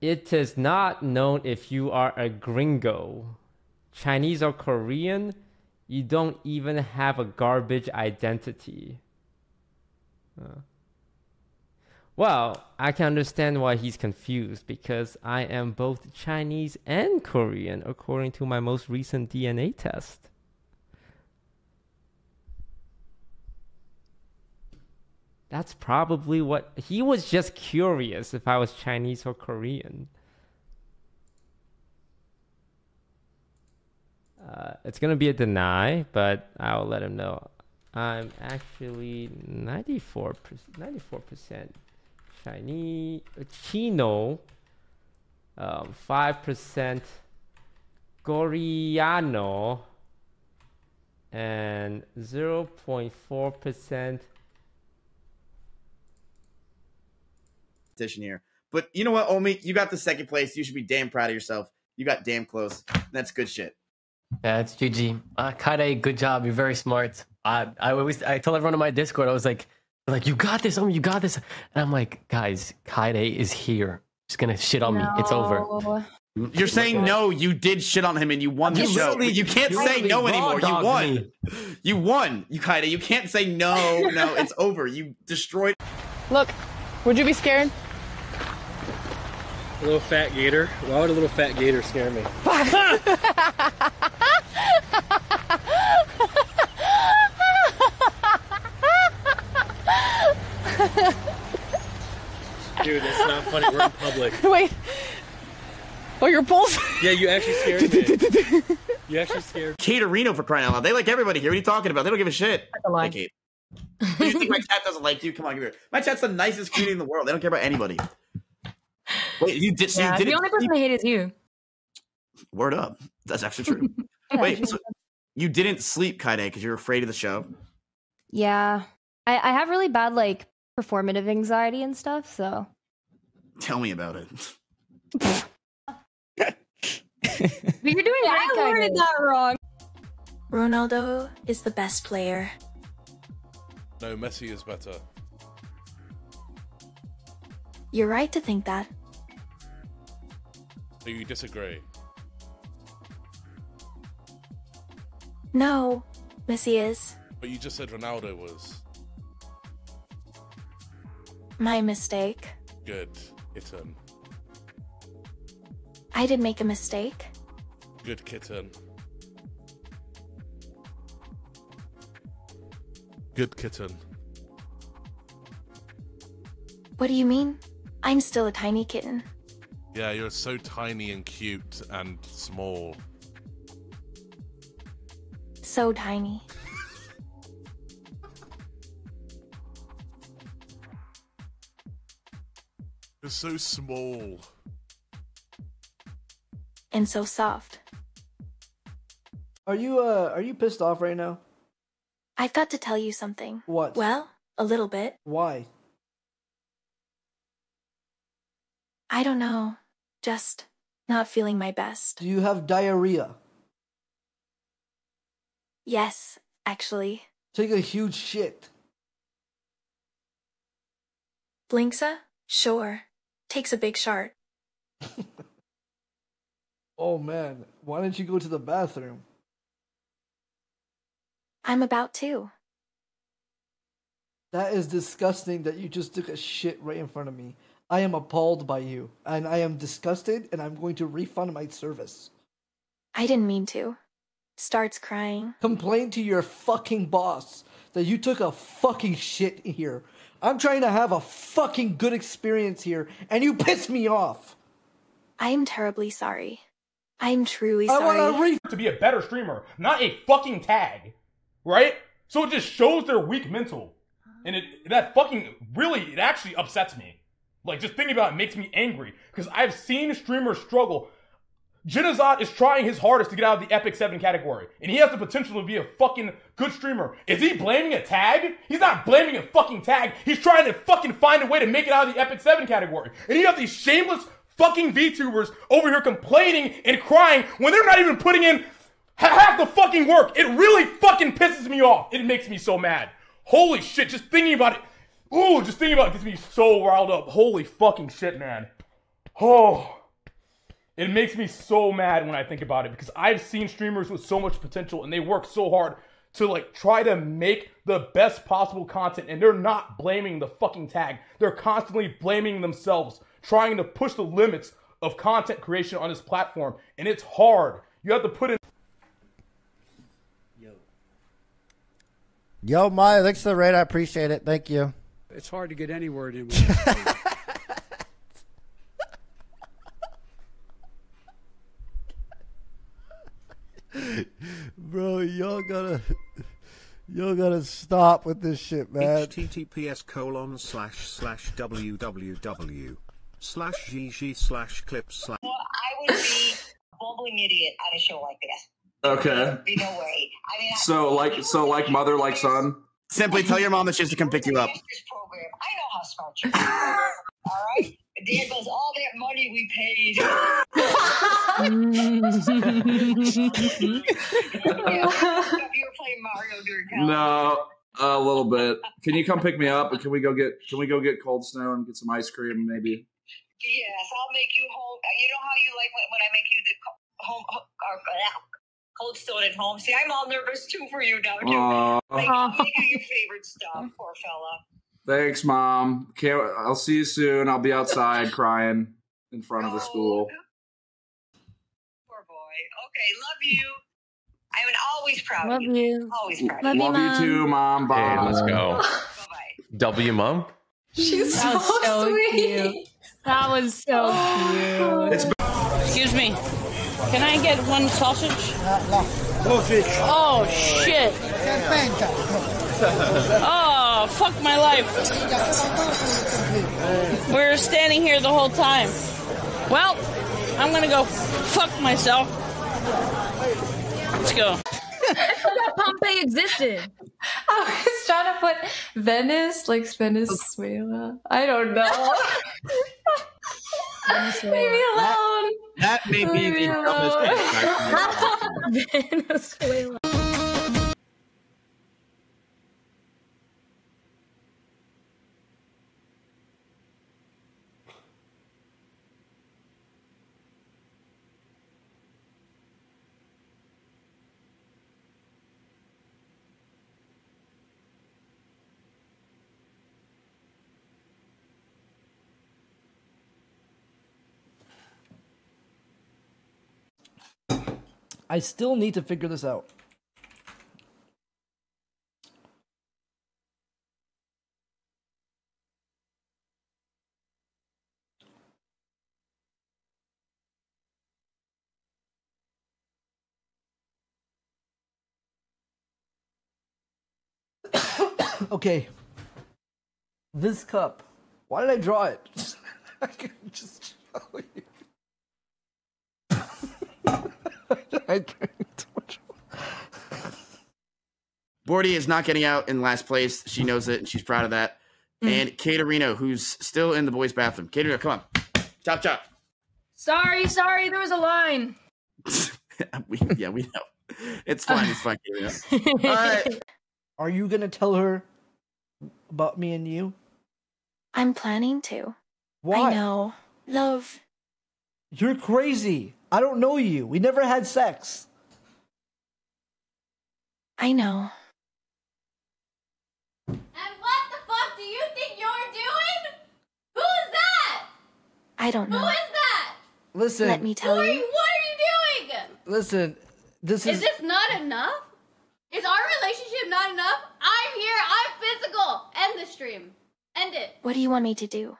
It is not known if you are a gringo, Chinese or Korean. You don't even have a garbage identity. Uh. Well, I can understand why he's confused because I am both Chinese and Korean according to my most recent DNA test. That's probably what he was just curious if I was Chinese or Korean. Uh, it's gonna be a deny, but I'll let him know. I'm actually 94 percent Chinese, uh, Chino, um, 5% Coreano, and 0.4% competition here. But you know what, Omi? You got the second place. You should be damn proud of yourself. You got damn close. That's good shit. Yeah, it's GG. Uh, Kyedae, good job. You're very smart. I I always I tell everyone on my Discord, I was like, like you got this, Omi, you got this, and I'm like, guys, Kyedae is here. Just gonna shit on no. me. It's over. You're saying no. You did shit on him and you won the you show. You can't say no anymore. You won. Me. You won. You Kyedae. You can't say no. No, it's over. You destroyed. Look, would you be scared? A little fat gator. Why would a little fat gator scare me? Dude, it's not funny. We're in public. Wait. Oh, your pulse? Yeah, you actually scared me. you actually scared. Katerino for crying out loud. They like everybody here. What are you talking about? They don't give a shit. I like Kate. you think my chat doesn't like you? Come on, give here. My chat's the nicest community in the world. They don't care about anybody. Wait, you did. So yeah, you the only person I hate is you. Word up. That's actually true. Wait, so you didn't sleep, Kyedae, because you're afraid of the show. Yeah, I, I have really bad like performative anxiety and stuff. So tell me about it. but you're doing I worded that wrong. Ronaldo is the best player. No, Messi is better. You're right to think that. So you disagree? No, Messi is. But you just said Ronaldo was. My mistake. Good, kitten. I did make a mistake. Good kitten. Good kitten. What do you mean? I'm still a tiny kitten. Yeah, you're so tiny and cute and small. So tiny. you're so small. And so soft. Are you uh are you pissed off right now? I've got to tell you something. What? Well, a little bit. Why? I don't know. Just not feeling my best. Do you have diarrhea? Yes, actually. Take a huge shit. Blinksa? Sure. Takes a big shart. oh man, why don't you go to the bathroom? I'm about to. That is disgusting that you just took a shit right in front of me. I am appalled by you, and I am disgusted, and I'm going to refund my service. I didn't mean to. Starts crying. Complain to your fucking boss that you took a fucking shit here. I'm trying to have a fucking good experience here, and you piss me off. I am terribly sorry. I am truly sorry. I want re- to be a better streamer, not a fucking tag, right? So it just shows their weak mental, and it that fucking really it actually upsets me. Like just thinking about it makes me angry because I've seen streamers struggle. Genazot is trying his hardest to get out of the Epic 7 category, and he has the potential to be a fucking good streamer. Is he blaming a tag? He's not blaming a fucking tag. He's trying to fucking find a way to make it out of the Epic 7 category. And you have these shameless fucking VTubers over here complaining and crying when they're not even putting in half the fucking work. It really fucking pisses me off. It makes me so mad. Holy shit, just thinking about it. Ooh, just thinking about it gets me so riled up. Holy fucking shit, man. Oh, it makes me so mad when I think about it because I've seen streamers with so much potential and they work so hard to like try to make the best possible content and they're not blaming the fucking tag. They're constantly blaming themselves, trying to push the limits of content creation on this platform. And it's hard. You have to put in Yo, Maya, thanks for the raid. I appreciate it. Thank you. It's hard to get any word in. Bro, y'all gotta, y'all gotta stop with this shit, man. https colon slash slash www slash gg slash clips slash Well, I would be a bumbling idiot at a show like this. Okay. Be no way. I mean, I- So like so like mother like son. Simply tell your mom that she has to come pick you up. This program. I know how smart you are. All right. There goes all that money we paid. you were playing Mario during college. No, a little bit. Can you come pick me up? And can we go get can we go get Cold Stone and get some ice cream maybe? Yes, I'll make you home. You know how you like when, when I make you the home or, uh, cold stone at home. See, I'm all nervous too for you now. Too. Aw. Like, I'll make you your favorite stuff, poor fella. Thanks, mom. Can't I'll see you soon. I'll be outside crying in front of the oh, school. Poor boy. Okay, love you. I'm always proud Love of you. you. Always proud Love of you. you too, mom. Bye. Hey, let's go. Bye. W mom. She's That was so, so sweet. cute. That was so oh. cute. Excuse me. Can I get one sausage? Uh, sausage? Oh shit. Oh, Uh, fuck my life. We're standing here the whole time. Well, I'm gonna go fuck myself. Let's go. I forgot Pompeii existed. I was trying to put Venice, like Venezuela. I don't know. Leave me alone. That may be Leave the me dumbest thing. alone. Venezuela. I still need to figure this out. okay. This cup. Why did I draw it? I can just show you. I drank too much. Bordy is not getting out in last place. She knows it and she's proud of that. Mm-hmm. And Katerino, who's still in the boys' bathroom. Katerino, come on. Chop chop. Sorry, sorry, there was a line. we, yeah, we know. It's fine. It's fine, Katerino. All right. Are you gonna tell her about me and you? I'm planning to. Why? I know. Love. You're crazy. I don't know you. We never had sex. I know. And what the fuck do you think you're doing? Who is that? I don't know. is that? Listen. Let me tell you. you? What are you doing? Listen. This Is is. this not enough? Is our relationship not enough? I'm here. I'm physical. End the stream. End it. What do you want me to do?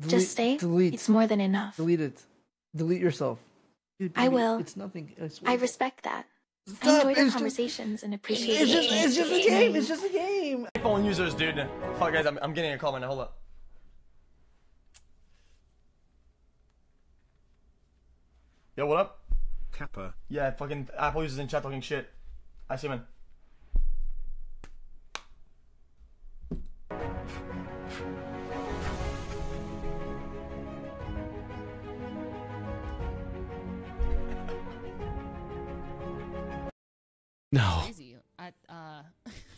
delete- Just stay? Delete. It's more than enough. Delete it. Delete yourself. Dude, I will. It's nothing. I, swear. I respect that. I enjoy the it's just- conversations and appreciate It's just. It's just a get to know game. It's just a game. iPhone users, dude. Fuck, guys, I'm, I'm getting a call right now. Hold up. Yo, what up? Kappa. Yeah, fucking Apple users in chat talking shit. I see, man. No. Busy at uh,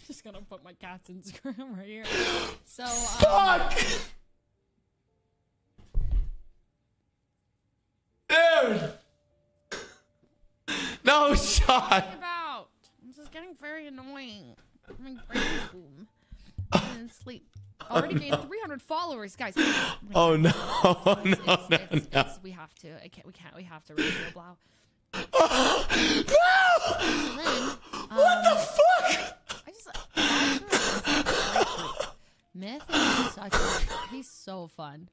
just gonna put my cat's Instagram right here. So. Um, Fuck. Dude. No shot. About this is getting very annoying. I'm in brain boom. And sleep. I already oh, gained 300 followers, guys. Oh no! Oh, no, it's, no, it's, no. It's, we have to. I can't. We can't. We have to reach Roblox. Your blow. what the um, fuck? I just. Arthur is such a great group. Myth is such. A, he's so fun.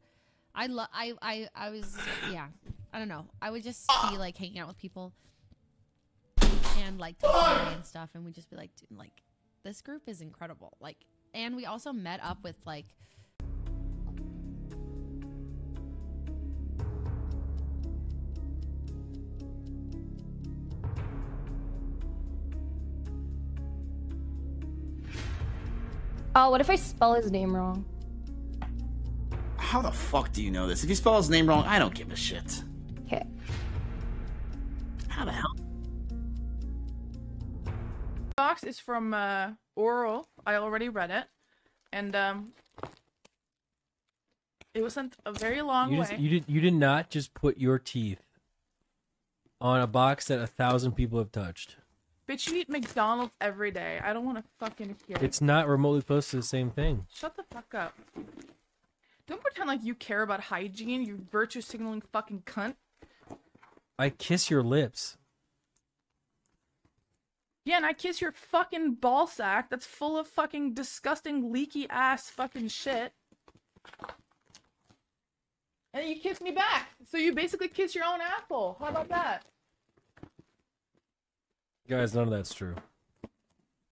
I love. I. I. I was. Yeah. I don't know. I would just be like hanging out with people and like talking and stuff, and we'd just be like, dude, like this group is incredible. Like, and we also met up with like. Oh, what if I spell his name wrong? How the fuck do you know this? If you spell his name wrong, I don't give a shit. Okay. How the hell? Box is from uh, Oral. I already read it, and um, it was sent a very long You way. you did you did not just put your teeth on a box that a thousand people have touched. Bitch, you eat McDonald's every day. I don't want to fucking hear it. It's not remotely close to the same thing. Shut the fuck up. Don't pretend like you care about hygiene, you virtue signaling fucking cunt. I kiss your lips. Yeah, and I kiss your fucking ball sack that's full of fucking disgusting leaky ass fucking shit. And you kiss me back. So you basically kiss your own apple. How about that? Guys, none of that's true.